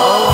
Oh.